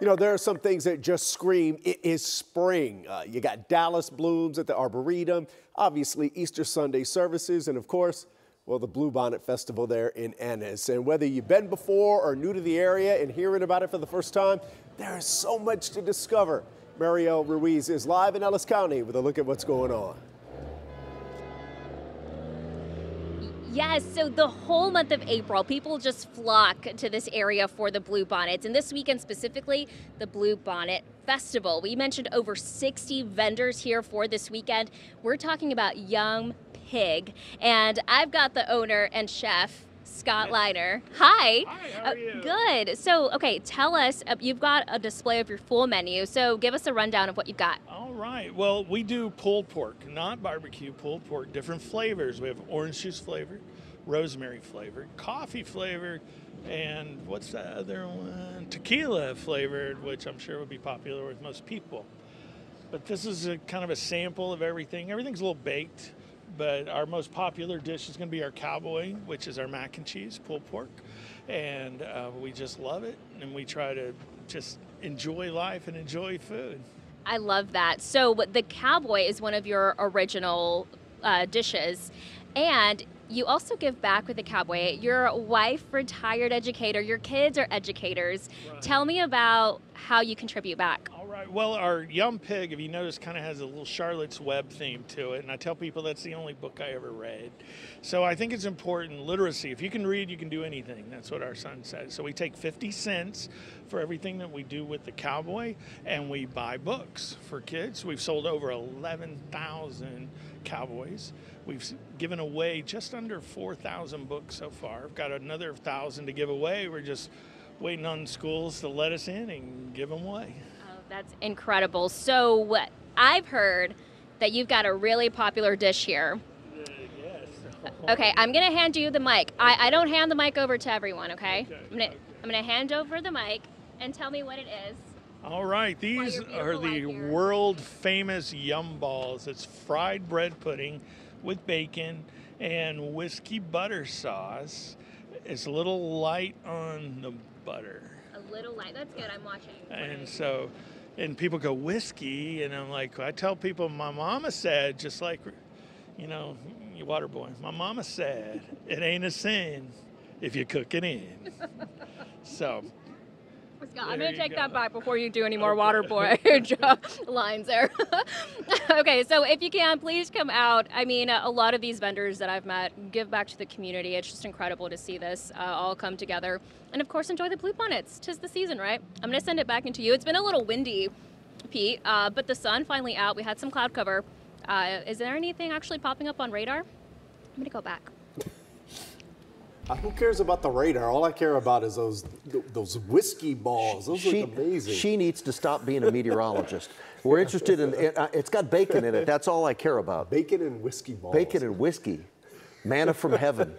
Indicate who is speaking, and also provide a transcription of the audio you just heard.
Speaker 1: You know, there are some things that just scream it is spring. Uh, you got Dallas blooms at the Arboretum, obviously Easter Sunday services, and of course, well, the Bluebonnet Festival there in Ennis. And whether you've been before or new to the area and hearing about it for the first time, there is so much to discover. Mariel Ruiz is live in Ellis County with a look at what's going on.
Speaker 2: Yes, so the whole month of April, people just flock to this area for the Blue Bonnets. And this weekend specifically, the Blue Bonnet Festival. We mentioned over 60 vendors here for this weekend. We're talking about Young Pig. And I've got the owner and chef, Scott Liner. Hi.
Speaker 3: Hi, how are
Speaker 2: Uh, good. So, okay, tell us, uh, you've got a display of your full menu. So, give us a rundown of what you've got.
Speaker 3: All right. Well, we do pulled pork, not barbecue, pulled pork, different flavors. We have orange juice flavored, rosemary flavored, coffee flavored, and what's the other one? Tequila flavored, which I'm sure would be popular with most people. But this is a kind of a sample of everything. Everything's a little baked, but our most popular dish is going to be our cowboy, which is our mac and cheese pulled pork. And uh, we just love it, and we try to just enjoy life and enjoy food.
Speaker 2: I love that. So the cowboy is one of your original uh, dishes, and you also give back with the cowboy. Your wife, retired educator. Your kids are educators.
Speaker 3: Right.
Speaker 2: Tell me about how you contribute back.
Speaker 3: All right. Well, our Young Pig, if you notice, kind of has a little Charlotte's Web theme to it. And I tell people that's the only book I ever read. So I think it's important literacy. If you can read, you can do anything. That's what our son says. So we take 50 cents for everything that we do with the cowboy and we buy books for kids. We've sold over 11,000 cowboys. We've given away just under 4,000 books so far. I've got another 1,000 to give away. We're just waiting on schools to let us in and give them away.
Speaker 2: Oh, that's incredible. So what I've heard that you've got a really popular dish here.
Speaker 3: Yes.
Speaker 2: Okay, I'm gonna hand you the mic. I, I don't hand the mic over to everyone. Okay,
Speaker 3: Okay,
Speaker 2: I'm gonna
Speaker 3: okay.
Speaker 2: I'm gonna hand over the mic and tell me what it is.
Speaker 3: All right, these are the world famous yum balls. It's fried bread pudding with bacon and whiskey butter sauce. It's a little light on the butter.
Speaker 2: A little light. That's good. I'm watching.
Speaker 3: And so, and people go, whiskey. And I'm like, I tell people, my mama said, just like, you know, you water boy, my mama said, it ain't a sin if you cook it in. so,
Speaker 2: Scott, I'm going to take
Speaker 3: go.
Speaker 2: that back before you do any more water boy lines there. okay, so if you can, please come out. I mean, a lot of these vendors that I've met give back to the community. It's just incredible to see this uh, all come together. And of course, enjoy the blue bonnets. Tis the season, right? I'm going to send it back into you. It's been a little windy, Pete, uh, but the sun finally out. We had some cloud cover. Uh, is there anything actually popping up on radar? I'm going to go back.
Speaker 1: Who cares about the radar? All I care about is those those whiskey balls. Those
Speaker 4: she,
Speaker 1: look amazing.
Speaker 4: she needs to stop being a meteorologist. We're interested in it. Uh, it's got bacon in it. That's all I care about.
Speaker 1: Bacon and whiskey balls.
Speaker 4: Bacon and whiskey, manna from heaven.